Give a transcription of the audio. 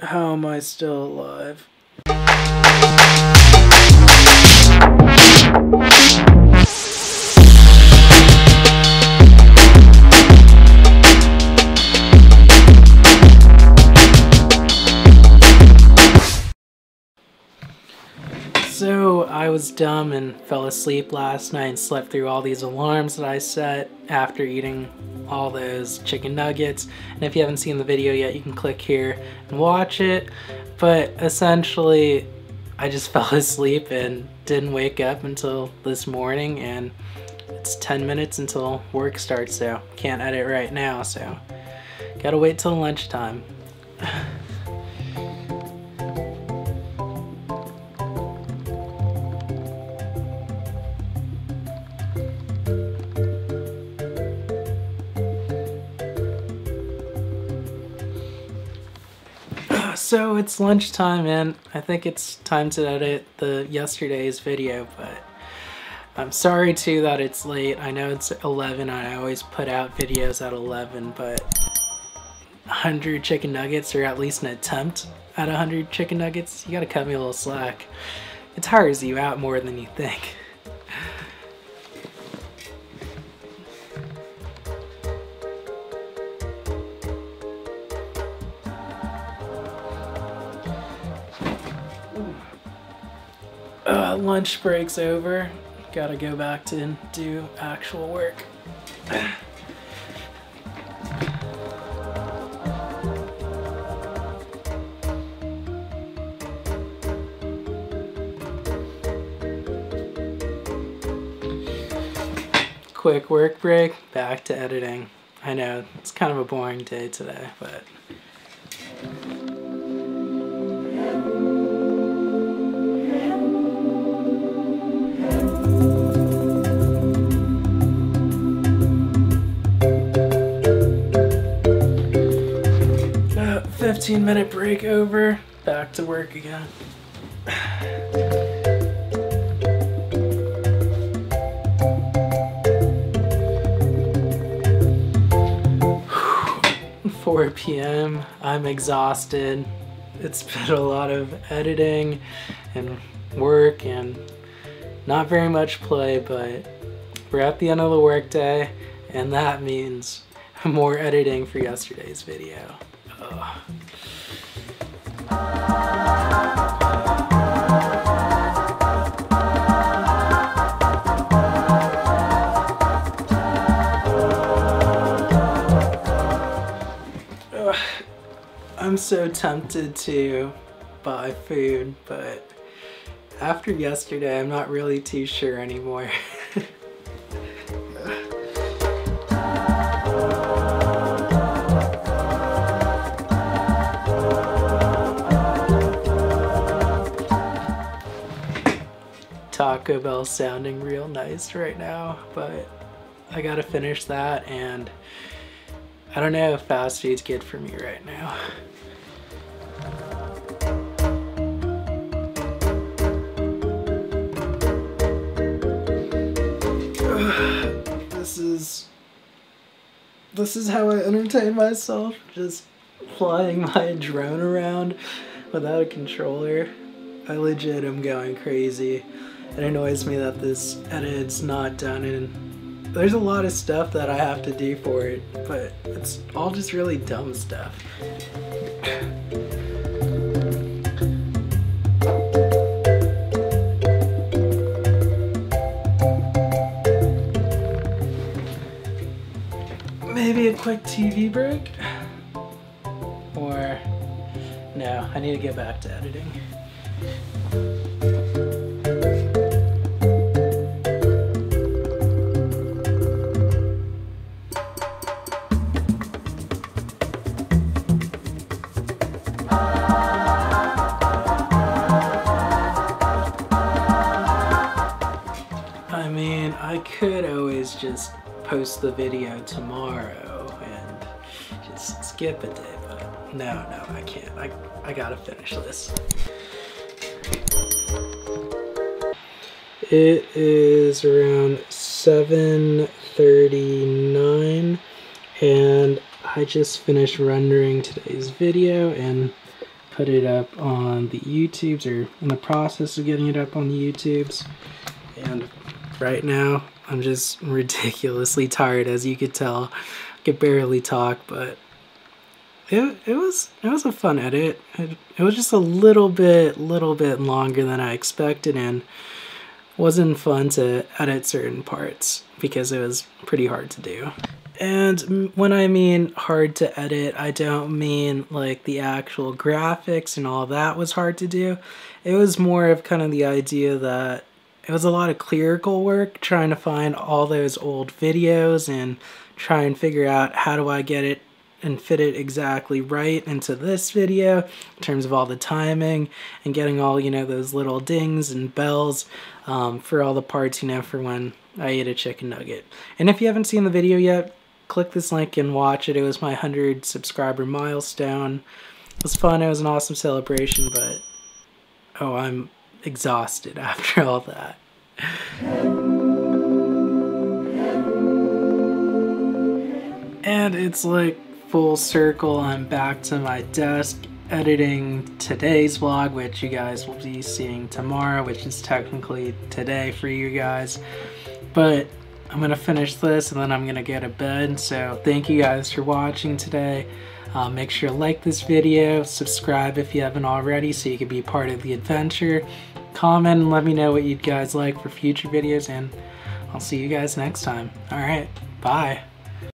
How am I still alive? I was dumb and fell asleep last night and slept through all these alarms that I set after eating all those chicken nuggets. And if you haven't seen the video yet, you can click here and watch it. But essentially, I just fell asleep and didn't wake up until this morning and it's 10 minutes until work starts so can't edit right now so gotta wait till lunchtime. so it's lunchtime and I think it's time to edit the yesterday's video, but I'm sorry too that it's late. I know it's 11 I always put out videos at 11, but 100 chicken nuggets or at least an attempt at 100 chicken nuggets, you gotta cut me a little slack. It tires you out more than you think. Lunch break's over. Gotta go back to do actual work. Quick work break, back to editing. I know, it's kind of a boring day today, but 15 minute break over, back to work again. Four p.m. I'm exhausted. It's been a lot of editing and work and not very much play, but we're at the end of the workday, and that means more editing for yesterday's video. I'm so tempted to buy food, but after yesterday, I'm not really too sure anymore. Taco Bell sounding real nice right now, but I gotta finish that and I don't know if fast food's good for me right now. this is this is how I entertain myself, just flying my drone around without a controller. I legit am going crazy. It annoys me that this edit's not done and there's a lot of stuff that I have to do for it, but it's all just really dumb stuff. Maybe a quick TV break? Or, no, I need to get back to editing. I could always just post the video tomorrow and just skip a day, but no, no, I can't. I, I gotta finish this. It is around 7.39 and I just finished rendering today's video and put it up on the YouTubes or in the process of getting it up on the YouTubes. And right now I'm just ridiculously tired as you could tell. I could barely talk, but it, it was it was a fun edit. It, it was just a little bit little bit longer than I expected and wasn't fun to edit certain parts because it was pretty hard to do. And when I mean hard to edit, I don't mean like the actual graphics and all that was hard to do. It was more of kind of the idea that it was a lot of clerical work trying to find all those old videos and try and figure out how do I get it and fit it exactly right into this video in terms of all the timing and getting all, you know, those little dings and bells um, for all the parts, you know, for when I ate a chicken nugget. And if you haven't seen the video yet, click this link and watch it. It was my 100 subscriber milestone. It was fun. It was an awesome celebration, but oh, I'm exhausted after all that. And it's like full circle. I'm back to my desk editing today's vlog, which you guys will be seeing tomorrow, which is technically today for you guys. But I'm gonna finish this and then I'm gonna get to bed. So thank you guys for watching today. Uh, make sure to like this video, subscribe if you haven't already so you can be part of the adventure. Comment and let me know what you guys like for future videos and I'll see you guys next time. Alright, bye.